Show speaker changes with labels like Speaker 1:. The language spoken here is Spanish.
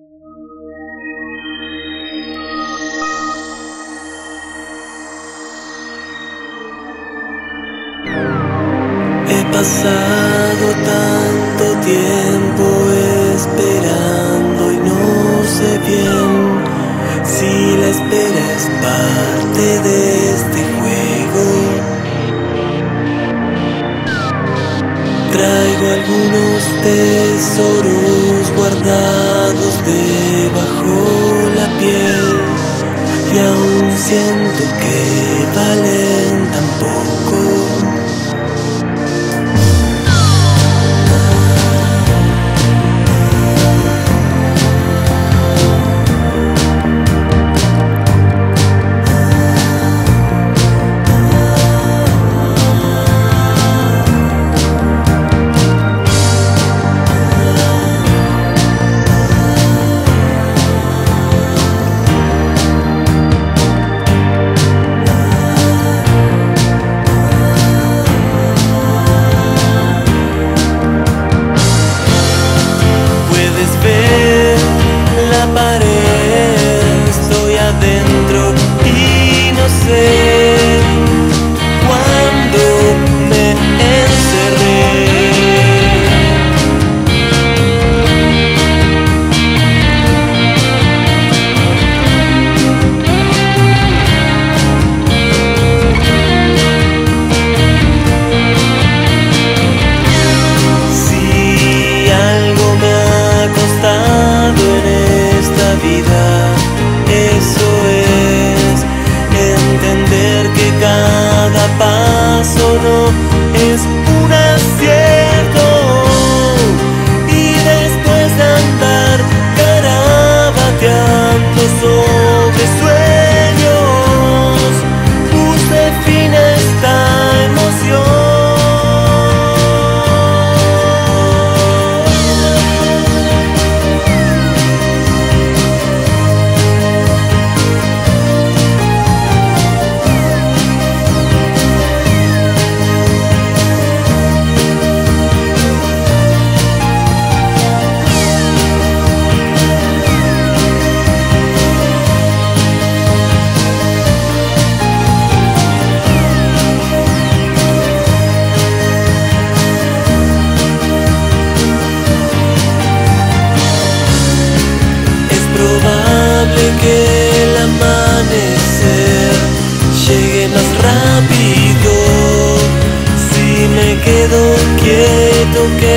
Speaker 1: He pasado tanto tiempo esperando y no sé bien si la espera es parte de este juego. Traigo algunos tesoros guardados in Y después de andar garabateando que